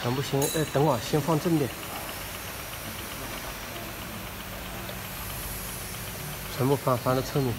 全部先，哎，等会儿先放正面，全部放放到侧面。